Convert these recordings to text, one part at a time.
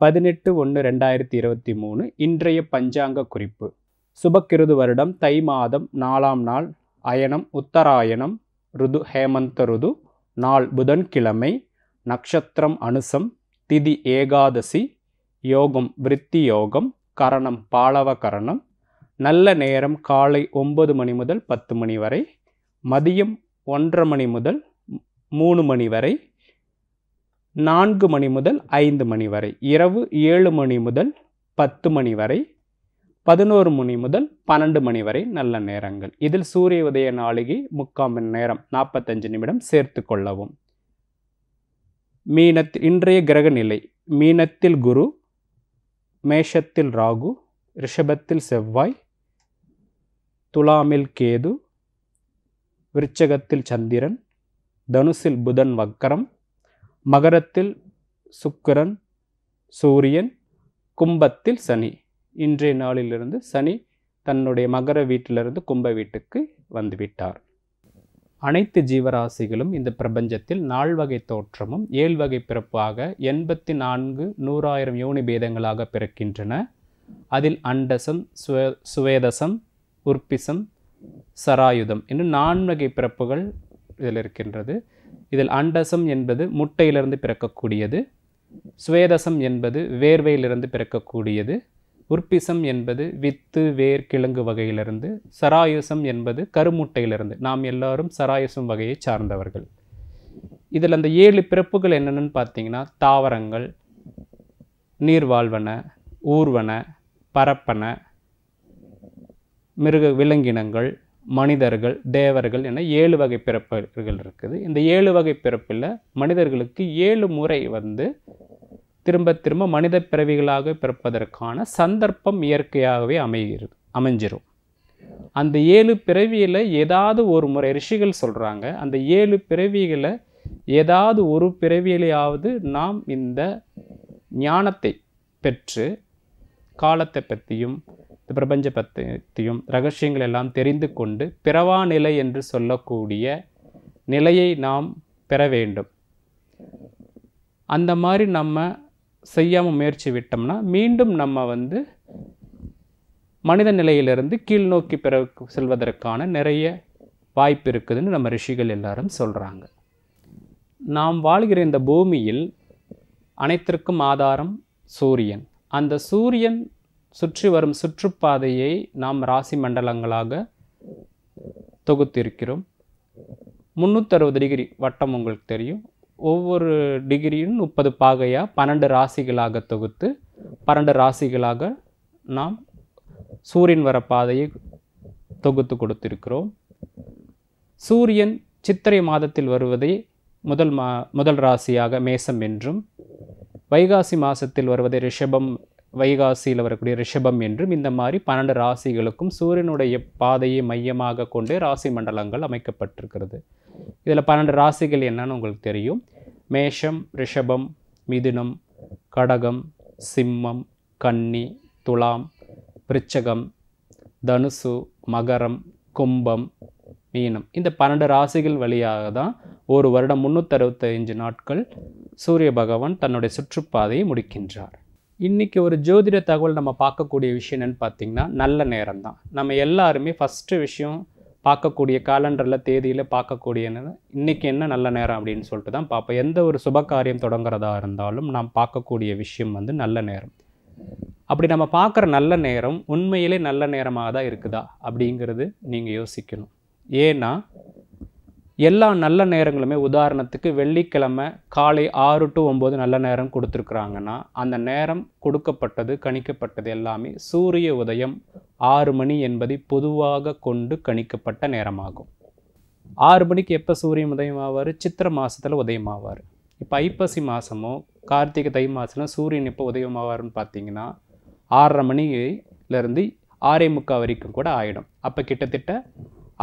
பதினெட்டு ஒன்று ரெண்டாயிரத்தி இருபத்தி மூணு இன்றைய பஞ்சாங்க குறிப்பு. சுபக்கிருது வருடம் தை மாதம் நாலாம் நாள் அயனம் உத்தராயணம் ருது ஹேமந்த ருது நாள் புதன்கிழமை நட்சத்திரம் அனுசம் திதி ஏகாதசி யோகம் விருத்தி யோகம் கரணம் பாலவ கரணம் நல்ல நேரம் காலை ஒன்பது மணி முதல் பத்து மணி வரை மதியம் ஒன்றரை மணி முதல் மூணு மணி வரை நான்கு மணி முதல் ஐந்து மணி வரை. இரவு ஏழு மணி முதல் பத்து மணி வரை. பதினோரு மணி முதல் பன்னெண்டு மணி வரை நல்ல நேரங்கள். இதில் சூரிய உதய நாளிகை முக்கால் மணி நேரம் நாற்பத்தஞ்சு நிமிடம் சேர்த்து கொள்ளவும். மீனத் இன்றைய கிரக நிலை. மீனத்தில் குரு மேஷத்தில் ராகு ரிஷபத்தில் செவ்வாய் துலாமில் கேது விருச்சகத்தில் சந்திரன் தனுசில் புதன் வக்கரம் மகரத்தில் சுக்கிரன் சூரியன் கும்பத்தில் சனி. இன்றைய நாளிலிருந்து சனி தன்னுடைய மகர வீட்டிலிருந்து கும்ப வீட்டுக்கு வந்துவிட்டார். அனைத்து ஜீவராசிகளும் இந்த பிரபஞ்சத்தில் நால்வகை தோற்றமும் ஏழு வகை பிறப்பாக எண்பத்தி நான்கு நூறாயிரம் யோனி பேதங்களாக பிறக்கின்றன. அதில் அண்டசம் சுவே சுவேதசம் உற்பிசம் சராயுதம் என்று நான்வகை பிறப்புகள் இதில் இருக்கின்றது. இதில் அண்டசம் என்பது முட்டையிலிருந்து பிறக்கக்கூடியது சுவேதசம் என்பது வேர்வையிலிருந்து பிறக்கக்கூடியது உற்பிசம் என்பது வித்து வேர் கிழங்கு வகையிலிருந்து சராயுசம் என்பது கருமுட்டையிலிருந்து. நாம் எல்லாரும் சராயுசம் வகையை சார்ந்தவர்கள். இதில் அந்த ஏழு பிறப்புகள் என்னென்னு பார்த்தீங்கன்னா தாவரங்கள் நீர்வாழ்வன ஊர்வன பரப்பன மிருக விலங்கினங்கள் மனிதர்கள் தேவர்கள் என ஏழு வகை பிறப்புகள் இருக்குது. இந்த ஏழு வகை பிறப்பில் மனிதர்களுக்கு ஏழு முறை வந்து திரும்ப திரும்ப மனித பிறவிகளாக பிறப்பதற்கான சந்தர்ப்பம் இயற்கையாகவே அமைகிறது அமைஞ்சிரும். அந்த ஏழு பிறவியில் ஏதாவது ஒரு முறை ரிஷிகள் சொல்கிறாங்க அந்த ஏழு பிறவிகளை ஏதாவது ஒரு பிறவியிலையாவது நாம் இந்த ஞானத்தை பெற்று காலத்தை பற்றியும் இந்த பிரபஞ்ச பற்றியும் ரகசியங்கள் எல்லாம் தெரிந்து கொண்டு பிறவா நிலை என்று சொல்லக்கூடிய நிலையை நாம் பெற வேண்டும். அந்த மாதிரி நம்ம செய்யாமல் முயற்சி விட்டோம்னா மீண்டும் நம்ம வந்து மனித நிலையிலிருந்து கீழ் நோக்கி பெற செல்வதற்கான நிறைய வாய்ப்பு இருக்குதுன்னு நம்ம ரிஷிகள் எல்லாரும் சொல்கிறாங்க நாம் வாழ்கிற இந்த பூமியில் அனைத்திற்கும் ஆதாரம் சூரியன். அந்த சூரியன் சுற்றி வரும் சுற்றுப்பாதையை நாம் ராசி மண்டலங்களாக தொகுத்திருக்கிறோம். முந்நூற்றறுபது டிகிரி வட்டம் உங்களுக்கு தெரியும். ஒவ்வொரு டிகிரியும் முப்பது பாகையாக பன்னெண்டு ராசிகளாக தொகுத்து பன்னெண்டு ராசிகளாக நாம் சூரியன் வர பாதையை தொகுத்து கொடுத்திருக்கிறோம். சூரியன் சித்திரை மாதத்தில் வருவதை முதல் மா முதல் ராசியாக மேசம் என்றும் வைகாசி மாதத்தில் வருவதை ரிஷபம் வைகாசியில் வரக்கூடிய ரிஷபம் என்றும் இந்த மாதிரி பன்னெண்டு ராசிகளுக்கும் சூரியனுடைய பாதையை மையமாக கொண்டே ராசி மண்டலங்கள் அமைக்கப்பட்டிருக்கிறது. இதில் பன்னெண்டு ராசிகள் என்னன்னு உங்களுக்கு தெரியும். மேஷம் ரிஷபம் மிதுனம் கடகம் சிம்மம் கன்னி துலாம் விருச்சகம் தனுசு மகரம் கும்பம் மீனம். இந்த பன்னெண்டு ராசிகள் வழியாக தான் ஒரு வருடம் முந்நூற்றறுபத்தஞ்சு நாட்கள் சூரிய பகவான் தன்னுடைய சுற்றுப்பாதையை முடிக்கின்றார். இன்றைக்கி ஒரு ஜோதிட தகவல் நம்ம பார்க்கக்கூடிய விஷயம் என்னென்னு பார்த்தீங்கன்னா நல்ல நேரம் தான் நம்ம எல்லாருமே ஃபஸ்ட்டு விஷயம் பார்க்கக்கூடிய காலண்டரில் தேதியில் பார்க்கக்கூடிய இன்றைக்கி என்ன நல்ல நேரம் அப்படின்னு சொல்லிட்டு தான் பார்ப்போம். எந்த ஒரு சுப காரியம் தொடங்குறதா இருந்தாலும் நாம் பார்க்கக்கூடிய விஷயம் வந்து நல்ல நேரம். அப்படி நம்ம பார்க்குற நல்ல நேரம் உண்மையிலே நல்ல நேரமாக தான் இருக்குதா அப்படிங்கிறது நீங்கள் யோசிக்கணும். ஏன்னா எல்லா நல்ல நேரங்களுமே உதாரணத்துக்கு வெள்ளிக்கிழமை காலை ஆறு டு ஒம்பது நல்ல நேரம் கொடுத்துருக்குறாங்கன்னா அந்த நேரம் கொடுக்கப்பட்டது கணிக்கப்பட்டது எல்லாமே சூரிய உதயம் ஆறு மணி என்பதை பொதுவாக கொண்டு கணிக்கப்பட்ட நேரமாகும். ஆறு மணிக்கு எப்போ சூரியன் உதயமாவார்? சித்திரை மாதத்தில் உதயமாவார். இப்போ ஐப்பசி மாதமோ கார்த்திகை தை மாதம்னா சூரியன் எப்போ உதயமாவார்னு பார்த்தீங்கன்னா ஆறரை மணிலேருந்து ஆறே முக்கால் வரைக்கும் கூட ஆகிடும் அப்போ கிட்டத்தட்ட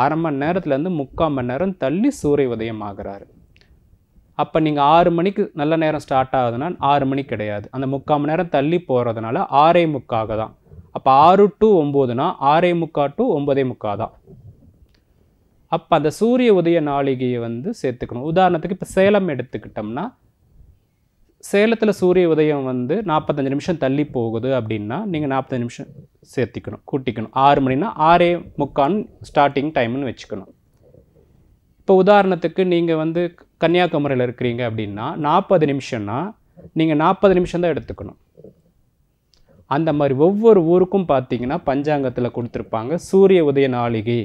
அரை மணி நேரத்துலேருந்து முக்கால் மணி நேரம் தள்ளி சூரிய உதயம் ஆகிறாரு. அப்போ நீங்கள் ஆறு மணிக்கு நல்ல நேரம் ஸ்டார்ட் ஆகுதுன்னா ஆறு மணி கிடையாது. அந்த முக்கால் மணி நேரம் தள்ளி போகிறதுனால ஆறே முக்காக தான். அப்போ ஆறு டு ஒம்போதுனா ஆறே முக்கா டு ஒம்பதே முக்கா தான். அப்போ அந்த சூரிய உதய நாளிகையை வந்து சேர்த்துக்கணும். உதாரணத்துக்கு இப்போ சேலம் எடுத்துக்கிட்டோம்னா சேலத்தில் சூரிய உதயம் வந்து நாற்பத்தஞ்சு நிமிஷம் தள்ளி போகுது அப்படின்னா நீங்கள் நாற்பத்தஞ்சு நிமிஷம் சேர்த்திக்கணும் கூட்டிக்கணும். ஆறு மணினா ஆறே முக்கான் ஸ்டார்டிங் டைம்னு வச்சுக்கணும். இப்போ உதாரணத்துக்கு நீங்கள் வந்து கன்னியாகுமரியில் இருக்கிறீங்க அப்படின்னா நாற்பது நிமிஷம்னா நீங்கள் நாற்பது நிமிஷம் தான் எடுத்துக்கணும். அந்த மாதிரி ஒவ்வொரு ஊருக்கும் பார்த்தீங்கன்னா பஞ்சாங்கத்தில் கொடுத்துருப்பாங்க சூரிய உதய நாளிகை.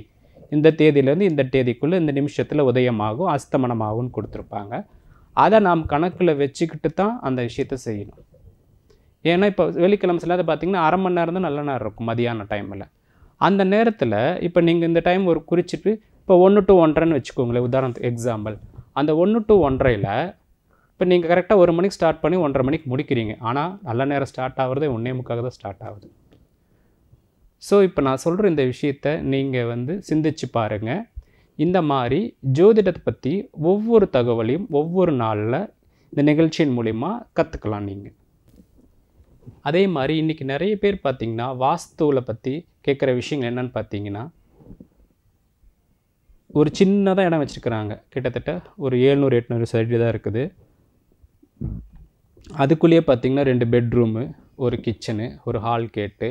இந்த தேதியிலேருந்து இந்த தேதிக்குள்ளே இந்த நிமிஷத்தில் உதயமாகும் அஸ்தமனமாகும்னு கொடுத்துருப்பாங்க. அதை நாம் கணக்கில் வச்சுக்கிட்டு தான் அந்த விஷயத்த செய்யணும். ஏன்னா இப்போ வெள்ளிக்கிழமை சில பார்த்தீங்கன்னா அரை மணி நேரம் தான் நல்ல நேரம் இருக்கும் மதியான டைமில் அந்த நேரத்தில் இப்போ நீங்கள் இந்த டைம் ஒரு குறிச்சிட்டு இப்போ ஒன்று டு ஒன்றரைன்னு வச்சுக்கோங்களேன் உதாரணத்துக்கு எக்ஸாம்பிள் அந்த ஒன்று டு ஒன்றரையில் இப்போ நீங்கள் கரெக்டாக ஒரு மணிக்கு ஸ்டார்ட் பண்ணி ஒன்றரை மணிக்கு முடிக்கிறீங்க. ஆனால் நல்ல நேரம் ஸ்டார்ட் ஆகிறது ஒன்றே முக்காக தான் ஸ்டார்ட் ஆகுது. ஸோ இப்போ நான் சொல்கிற இந்த விஷயத்தை நீங்கள் வந்து சிந்திச்சு பாருங்கள் இந்த மாதிரி ஜோதிடத்தை பற்றி ஒவ்வொரு தகவலையும் ஒவ்வொரு நாளில் இந்த நிகழ்ச்சியின் மூலிமா கற்றுக்கலாம் நீங்கள் அதே மாதிரி இன்றைக்கி நிறைய பேர் பார்த்தீங்கன்னா வாஸ்துவில் பற்றி கேட்குற விஷயங்கள் என்னென்னு பார்த்தீங்கன்னா ஒரு சின்னதாக இடம் வச்சுருக்கிறாங்க. கிட்டத்தட்ட ஒரு ஏழ்நூறு எட்நூறு சைடு தான் இருக்குது. அதுக்குள்ளேயே பார்த்தீங்கன்னா ரெண்டு பெட்ரூமு ஒரு கிச்சனு ஒரு ஹால் கேட்டு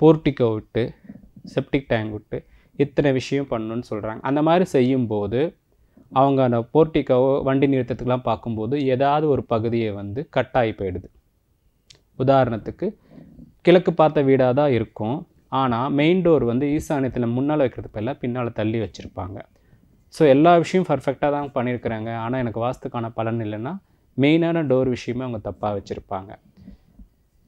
போர்ட்டிக்கோ விட்டு செப்டிக் டேங்க் விட்டு இத்தனை விஷயம் பண்ணணும்னு சொல்கிறாங்க அந்த மாதிரி செய்யும்போது அவங்க அந்த போர்ட்டிக்கோவோ வண்டி நிறுத்தத்துக்கெலாம் பார்க்கும்போது ஏதாவது ஒரு பகுதியை வந்து கட்டாயி போயிடுது உதாரணத்துக்கு கிழக்கு பார்த்த வீடாக தான் இருக்கும். ஆனால் மெயின் டோர் வந்து ஈசானியத்தில் முன்னால் வைக்கிறது பதிலாக பின்னால் தள்ளி வச்சுருப்பாங்க. ஸோ எல்லா விஷயம் பர்ஃபெக்டாக தான் பண்ணியிருக்கிறாங்க ஆனால் எனக்கு வாஸ்துக்கான பலன் இல்லைன்னா மெயினான டோர் விஷயமே அவங்க தப்பாக வச்சுருப்பாங்க.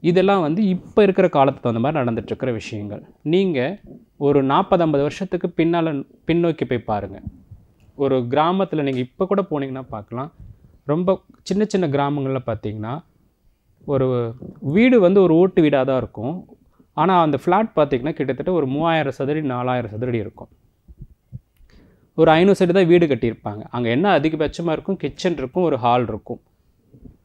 இதெல்லாம் வந்து இப்போ இருக்கிற காலத்துக்கு தகுந்த மாதிரி நடந்துட்டுருக்கிற விஷயங்கள். நீங்கள் ஒரு நாற்பது ஐம்பது வருஷத்துக்கு பின்னால் பின்னோக்கி போய் பாருங்கள் ஒரு கிராமத்தில் நீங்கள் இப்போ கூட போனீங்கன்னா பார்க்கலாம் ரொம்ப சின்ன சின்ன கிராமங்களில் பார்த்தீங்கன்னா ஒரு வீடு வந்து ஒரு ஓட்டு வீடாக தான் இருக்கும். ஆனால் அந்த ஃப்ளாட் பார்த்தீங்கன்னா கிட்டத்தட்ட ஒரு மூவாயிரம் சதுரடி நாலாயிரம் சதுரடி இருக்கும். ஒரு ஐநூறு சதுரடி தான் வீடு கட்டியிருப்பாங்க. அங்கே என்ன அதிகபட்சமாக இருக்கும்? கிச்சன் இருக்கும் ஒரு ஹால் இருக்கும்.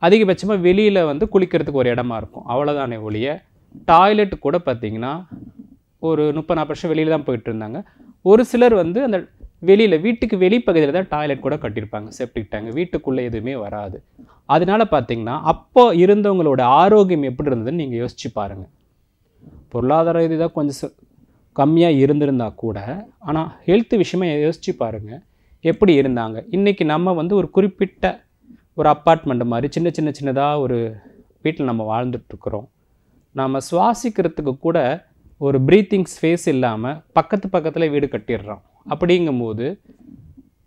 அதிகபட்சமாக வெளியில் வந்து குளிக்கிறதுக்கு ஒரு இடமா இருக்கும். அவ்வளோதானே ஒழிய டாய்லெட் கூட பார்த்தீங்கன்னா ஒரு முப்பது நாற்பது வருஷம் வெளியில் தான் போயிட்டு இருந்தாங்க. ஒரு சிலர் வந்து அந்த வெளியில் வீட்டுக்கு வெளிப்பகுதியில் தான் டாய்லெட் கூட கட்டியிருப்பாங்க. செப்டிக் டேங்க் வீட்டுக்குள்ளே எதுவுமே வராது. அதனால பார்த்தீங்கன்னா அப்போ இருந்தவங்களோட ஆரோக்கியம் எப்படி இருந்ததுன்னு நீங்கள் யோசிச்சு பாருங்கள் பொருளாதார இது தான் கொஞ்சம் கம்மியாக இருந்திருந்தா கூட ஆனால் ஹெல்த் விஷயமாக யோசிச்சு பாருங்கள் எப்படி இருந்தாங்க? இன்றைக்கி நம்ம வந்து ஒரு குறிப்பிட்ட ஒரு அப்பார்ட்மெண்ட் மாதிரி சின்ன சின்ன சின்னதாக ஒரு வீட்டில் நம்ம வாழ்ந்துட்டுருக்குறோம். நாம் சுவாசிக்கிறதுக்கு கூட ஒரு ப்ரீத்திங் ஸ்பேஸ் இல்லாமல் பக்கத்து பக்கத்தில் வீடு கட்டிடுறோம். அப்படிங்கும்போது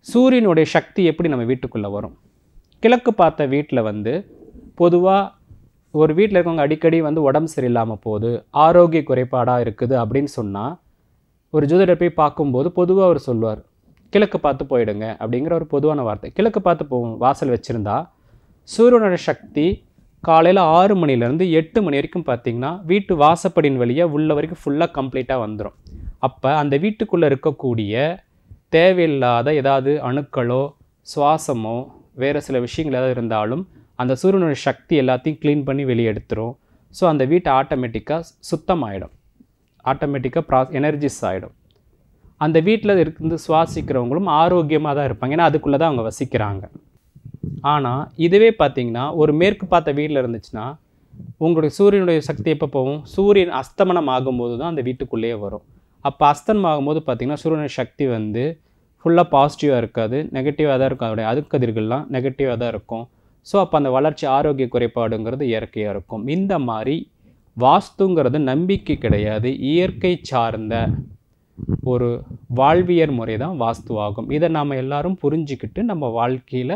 சூரியனுடைய சக்தி எப்படி நம்ம வீட்டுக்குள்ளே வரும்? கிழக்கு பார்த்த வீட்டில் வந்து பொதுவாக ஒரு வீட்டில் இருக்கவங்க அடிக்கடி வந்து உடம்பு சரியில்லாமல் போகுது ஆரோக்கிய குறைபாடாக இருக்குது அப்படின்னு சொன்னால் ஒரு ஜோதிடர் போய் பார்க்கும்போது பொதுவாக அவர் சொல்லுவார் கிழக்கு பார்த்து போயிடுங்க அப்படிங்கிற ஒரு பொதுவான வார்த்தை. கிழக்கு பார்த்து போகும் வாசல் வச்சுருந்தா சூரியனோட சக்தி காலையில் ஆறு மணிலேருந்து எட்டு மணி வரைக்கும் பார்த்தீங்கன்னா வீட்டு வாசப்படியின் வழியாக உள்ள வரைக்கும் ஃபுல்லாக கம்ப்ளீட்டாக வந்துடும் அப்போ அந்த வீட்டுக்குள்ளே இருக்கக்கூடிய தேவையில்லாத ஏதாவது அணுக்களோ சுவாசமோ வேறு சில விஷயங்கள் ஏதாவது இருந்தாலும் அந்த சூரியனோட சக்தி எல்லாத்தையும் க்ளீன் பண்ணி வெளியே எடுத்துரும். ஸோ அந்த வீட்டை ஆட்டோமேட்டிக்காக சுத்தமாகிடும் ஆட்டோமேட்டிக்காக ப்ரா எனர்ஜிஸ் ஆகிடும் அந்த வீட்டில் இருந்து சுவாசிக்கிறவங்களும் ஆரோக்கியமாக தான் இருப்பாங்க. ஏன்னா அதுக்குள்ளே தான் அவங்க வசிக்கிறாங்க. ஆனால் இதுவே பார்த்தீங்கன்னா ஒரு மேற்கு பார்த்த வீட்டில் இருந்துச்சுன்னா உங்களுடைய சூரியனுடைய சக்தி எப்போ போகும்? சூரியன் அஸ்தமனம் ஆகும்போது தான் அந்த வீட்டுக்குள்ளேயே வரும். அப்போ அஸ்தமனம் ஆகும்போது பார்த்திங்கன்னா சூரியனுடைய சக்தி வந்து ஃபுல்லாக பாசிட்டிவாக இருக்காது. நெகட்டிவாக தான் இருக்கும். அதோடைய அதுக்கதிர்கள்லாம் நெகட்டிவாக தான் இருக்கும். ஸோ அப்போ அந்த வளர்ச்சி ஆரோக்கிய குறைபாடுங்கிறது இயற்கையாக இருக்கும். இந்த மாதிரி வாஸ்துங்கிறது நம்பிக்கை கிடையாது. இயற்கை சார்ந்த ஒரு வாழ்வியல் முறை தான் வாஸ்துவாகும். இதை நாம் எல்லாரும் புரிஞ்சுக்கிட்டு நம்ம வாழ்க்கையில்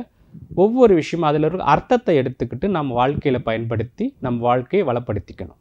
ஒவ்வொரு விஷயமும் அதில் இருக்க அர்த்தத்தை எடுத்துக்கிட்டு நம்ம வாழ்க்கையில் பயன்படுத்தி நம் வாழ்க்கையை வளப்படுத்திக்கணும்.